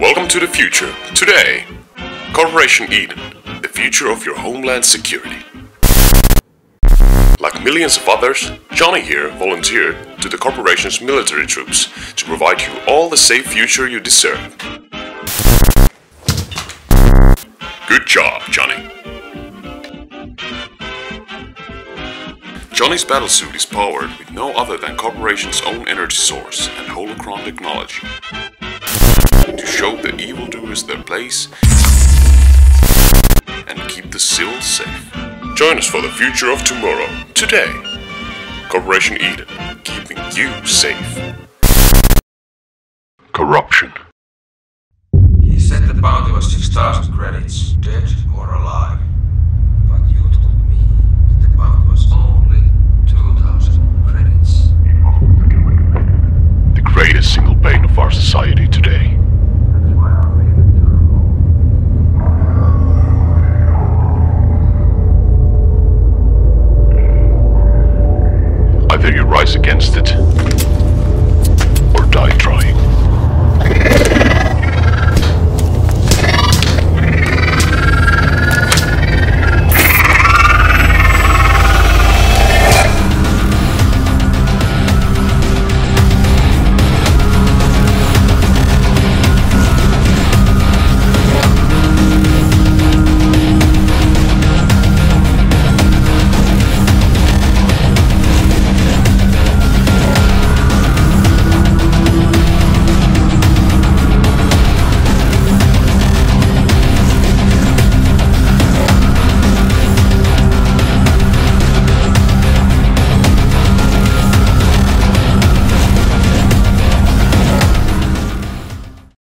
Welcome to the future. Today, Corporation Eden, the future of your homeland security. Like millions of others, Johnny here volunteered to the corporation's military troops to provide you all the safe future you deserve. Good job, Johnny. Johnny's battlesuit is powered with no other than Corporation's own energy source and holocron technology. To show the evildoers their place and keep the civils safe. Join us for the future of tomorrow, today. Corporation Eden, keeping you safe. Corruption. He said the bounty was 6,000 credits, dead or alive. But you told me that the bounty was only 2,000 credits. The greatest single pain of our society today. rise against it.